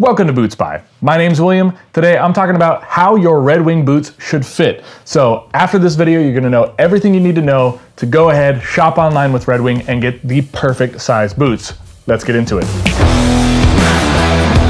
Welcome to BootSpy. My name's William. Today I'm talking about how your Red Wing boots should fit. So after this video, you're gonna know everything you need to know to go ahead, shop online with Red Wing and get the perfect size boots. Let's get into it.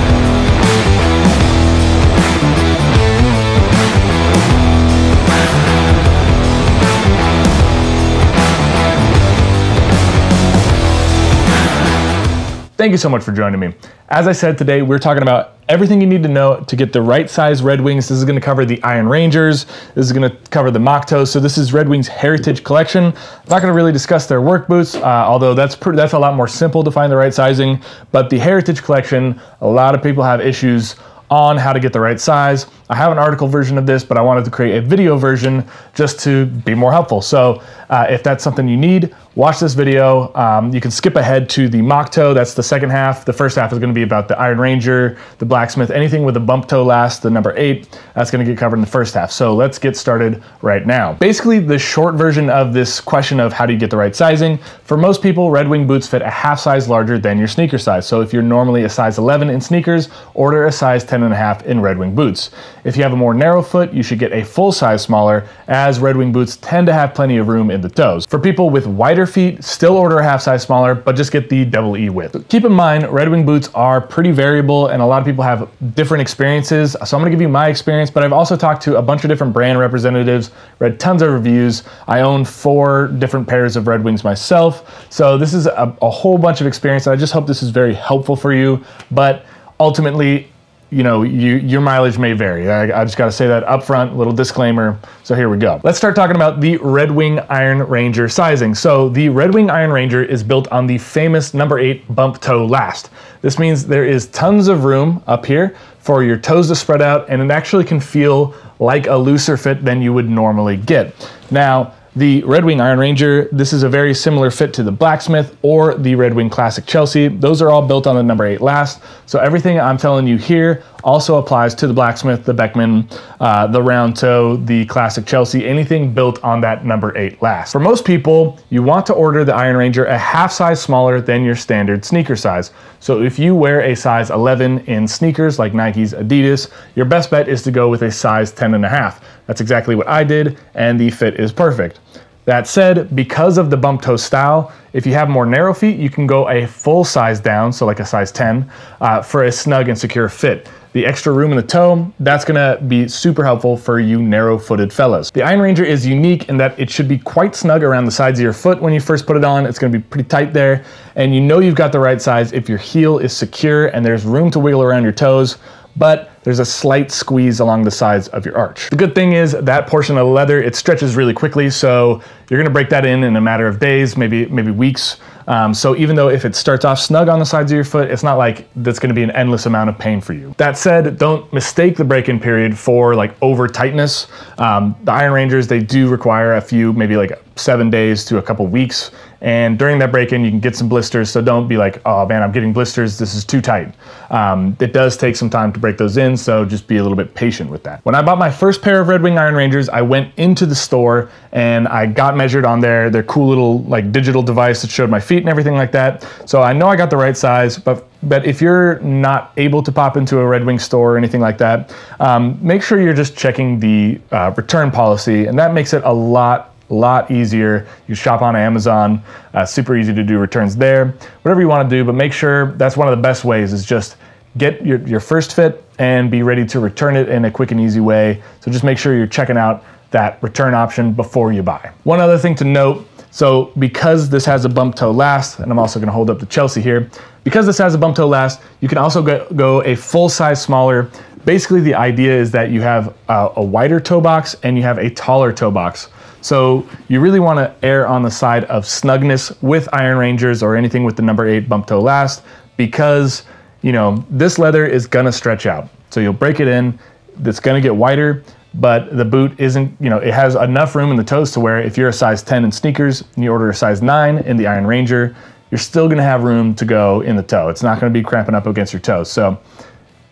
Thank you so much for joining me. As I said today, we're talking about everything you need to know to get the right size Red Wings. This is going to cover the Iron Rangers. This is going to cover the Moc Toes. So this is Red Wings Heritage Collection. I'm not going to really discuss their work boots, uh, although that's that's a lot more simple to find the right sizing. But the Heritage Collection, a lot of people have issues on how to get the right size. I have an article version of this, but I wanted to create a video version just to be more helpful. So uh, if that's something you need, watch this video. Um, you can skip ahead to the moc toe. That's the second half. The first half is going to be about the Iron Ranger, the blacksmith, anything with a bump toe last, the number eight. That's going to get covered in the first half. So let's get started right now. Basically, the short version of this question of how do you get the right sizing. For most people, Red Wing boots fit a half size larger than your sneaker size. So if you're normally a size 11 in sneakers, order a size 10 and a half in Red Wing boots. If you have a more narrow foot, you should get a full size smaller, as Red Wing boots tend to have plenty of room in the toes. For people with wider feet, still order a half size smaller, but just get the double E width. Keep in mind, Red Wing boots are pretty variable, and a lot of people have different experiences. So I'm gonna give you my experience, but I've also talked to a bunch of different brand representatives, read tons of reviews. I own four different pairs of Red Wings myself. So this is a, a whole bunch of experience, and I just hope this is very helpful for you. But ultimately, you know, you, your mileage may vary. I, I just got to say that up front, little disclaimer. So here we go. Let's start talking about the Red Wing Iron Ranger sizing. So the Red Wing Iron Ranger is built on the famous number eight bump toe last. This means there is tons of room up here for your toes to spread out and it actually can feel like a looser fit than you would normally get. Now, the Red Wing Iron Ranger, this is a very similar fit to the Blacksmith or the Red Wing Classic Chelsea. Those are all built on the number eight last. So everything I'm telling you here also applies to the Blacksmith, the Beckman, uh, the Round Toe, the Classic Chelsea, anything built on that number eight last. For most people, you want to order the Iron Ranger a half size smaller than your standard sneaker size. So if you wear a size 11 in sneakers like Nike's, Adidas, your best bet is to go with a size 10 and a half. That's exactly what I did, and the fit is perfect. That said, because of the bump toe style, if you have more narrow feet, you can go a full size down, so like a size 10, uh, for a snug and secure fit. The extra room in the toe, that's gonna be super helpful for you narrow footed fellas. The Iron Ranger is unique in that it should be quite snug around the sides of your foot when you first put it on. It's gonna be pretty tight there. And you know you've got the right size if your heel is secure and there's room to wiggle around your toes but there's a slight squeeze along the sides of your arch. The good thing is that portion of the leather, it stretches really quickly, so you're gonna break that in in a matter of days, maybe, maybe weeks. Um, so even though if it starts off snug on the sides of your foot, it's not like that's gonna be an endless amount of pain for you. That said, don't mistake the break-in period for like over tightness. Um, the Iron Rangers, they do require a few, maybe like seven days to a couple weeks. And during that break-in, you can get some blisters. So don't be like, oh man, I'm getting blisters. This is too tight. Um, it does take some time to break those in. So just be a little bit patient with that. When I bought my first pair of Red Wing Iron Rangers, I went into the store and I got measured on their, their cool little like digital device that showed my feet and everything like that. So I know I got the right size, but but if you're not able to pop into a Red Wing store or anything like that, um, make sure you're just checking the uh, return policy, and that makes it a lot lot easier. You shop on Amazon, uh, super easy to do returns there. Whatever you want to do, but make sure that's one of the best ways is just get your, your first fit and be ready to return it in a quick and easy way. So just make sure you're checking out that return option before you buy. One other thing to note, so because this has a bump toe last, and I'm also gonna hold up the Chelsea here, because this has a bump toe last, you can also go, go a full size smaller. Basically the idea is that you have a, a wider toe box and you have a taller toe box. So you really want to err on the side of snugness with Iron Rangers or anything with the number eight bump toe last because you know this leather is gonna stretch out. So you'll break it in, it's gonna get wider, but the boot isn't, you know, it has enough room in the toes to where if you're a size 10 in sneakers and you order a size 9 in the Iron Ranger, you're still gonna have room to go in the toe. It's not gonna be cramping up against your toes. So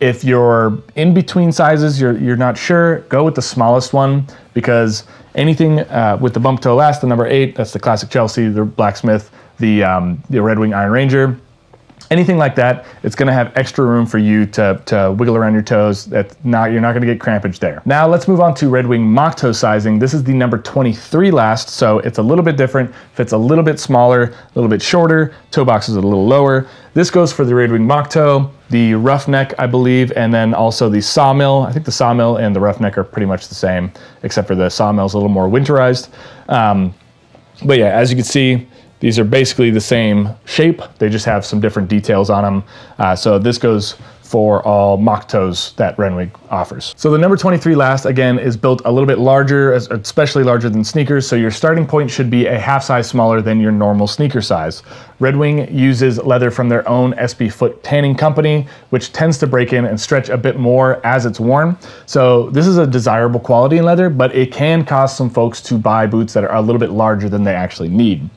if you're in between sizes, you're, you're not sure, go with the smallest one because anything uh, with the bump toe last, the number eight, that's the classic Chelsea, the blacksmith, the, um, the Red Wing Iron Ranger, anything like that, it's going to have extra room for you to, to wiggle around your toes. That's not you're not going to get crampage there. Now let's move on to Red Wing moc toe sizing. This is the number 23 last, so it's a little bit different. Fits a little bit smaller, a little bit shorter. Toe box is a little lower. This goes for the Red Wing moc toe, the roughneck, I believe, and then also the sawmill. I think the sawmill and the roughneck are pretty much the same, except for the sawmill is a little more winterized. Um, but yeah, as you can see, these are basically the same shape. They just have some different details on them. Uh, so this goes for all moc toes that Red Wing offers. So the number 23 last, again, is built a little bit larger, especially larger than sneakers, so your starting point should be a half size smaller than your normal sneaker size. Red Wing uses leather from their own SB Foot tanning company, which tends to break in and stretch a bit more as it's worn. So this is a desirable quality in leather, but it can cause some folks to buy boots that are a little bit larger than they actually need.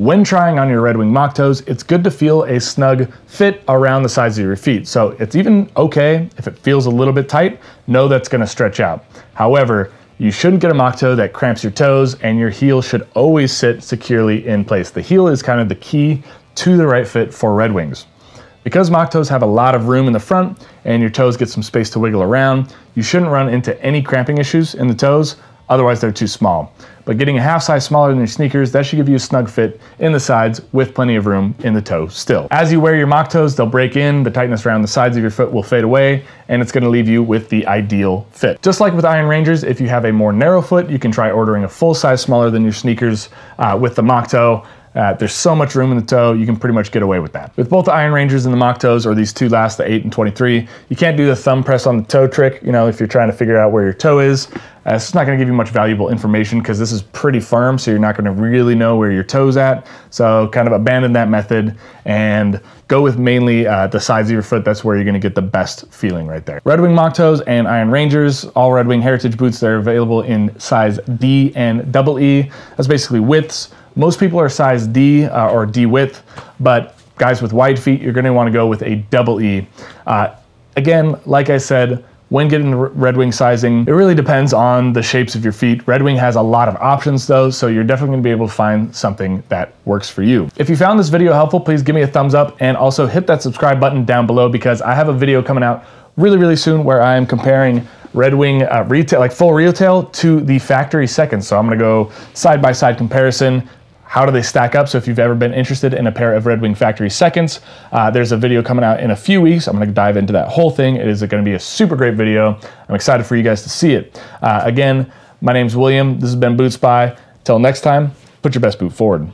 When trying on your Red Wing moc toes, it's good to feel a snug fit around the sides of your feet. So it's even okay if it feels a little bit tight, know that's gonna stretch out. However, you shouldn't get a moc toe that cramps your toes and your heel should always sit securely in place. The heel is kind of the key to the right fit for Red Wings. Because moc toes have a lot of room in the front and your toes get some space to wiggle around, you shouldn't run into any cramping issues in the toes, otherwise they're too small. But getting a half size smaller than your sneakers, that should give you a snug fit in the sides with plenty of room in the toe still. As you wear your moc toes, they'll break in, the tightness around the sides of your foot will fade away, and it's gonna leave you with the ideal fit. Just like with Iron Rangers, if you have a more narrow foot, you can try ordering a full size smaller than your sneakers uh, with the moc toe. Uh, there's so much room in the toe, you can pretty much get away with that. With both the Iron Rangers and the moc toes, or these two last, the 8 and 23, you can't do the thumb press on the toe trick, you know, if you're trying to figure out where your toe is. Uh, it's not going to give you much valuable information because this is pretty firm, so you're not going to really know where your toe's at. So kind of abandon that method and go with mainly uh, the sides of your foot. That's where you're going to get the best feeling right there. Red Wing Moc Toes and Iron Rangers, all Red Wing Heritage boots. They're available in size D and double E. That's basically widths. Most people are size D uh, or D width, but guys with wide feet, you're going to want to go with a double E. Uh, again, like I said, when getting Red Wing sizing, it really depends on the shapes of your feet. Red Wing has a lot of options though, so you're definitely gonna be able to find something that works for you. If you found this video helpful, please give me a thumbs up and also hit that subscribe button down below because I have a video coming out really, really soon where I am comparing Red Wing uh, retail, like full retail to the factory seconds. So I'm gonna go side by side comparison, how do they stack up? So if you've ever been interested in a pair of Red Wing Factory Seconds, uh, there's a video coming out in a few weeks. I'm gonna dive into that whole thing. It is gonna be a super great video. I'm excited for you guys to see it. Uh, again, my name's William. This has been BootSpy. Till next time, put your best boot forward.